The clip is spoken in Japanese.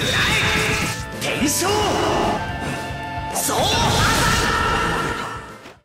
くらえ転生